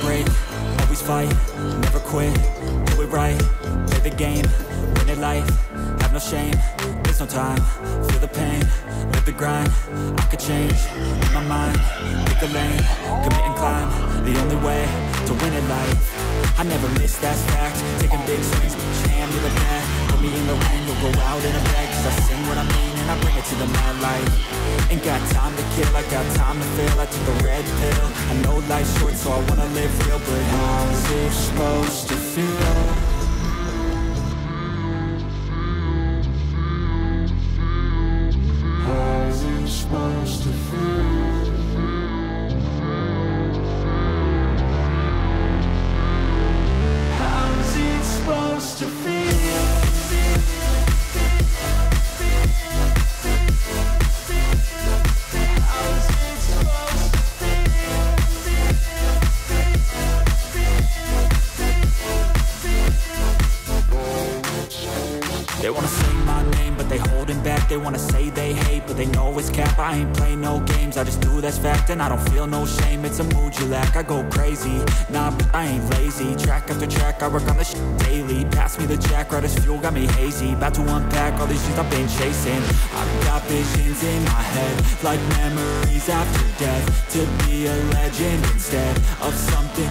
break always fight, never quit, do it right, play the game, win it life, have no shame, there's no time, feel the pain, live the grind, I could change, in my mind, pick a lane, commit and climb, the only way to win it life, I never miss, that's fact, taking big swings, jam to the back, put me in the ring, you'll go out in a bag, cause I sing what I'm to the mad light Ain't got time to kill, I got time to feel I took the red pill, I know life's short so I wanna live real But how's it supposed to feel? They wanna say my name, but they holding back. They wanna say they hate, but they know it's cap. I ain't play no games, I just do that's fact And I don't feel no shame, it's a mood you lack. I go crazy, nah, but I ain't lazy. Track after track, I work on this shit daily. Pass me the jack, right as fuel, got me hazy. About to unpack all these things I've been chasing. I've got visions in my head Like memories after death. To be a legend instead Of something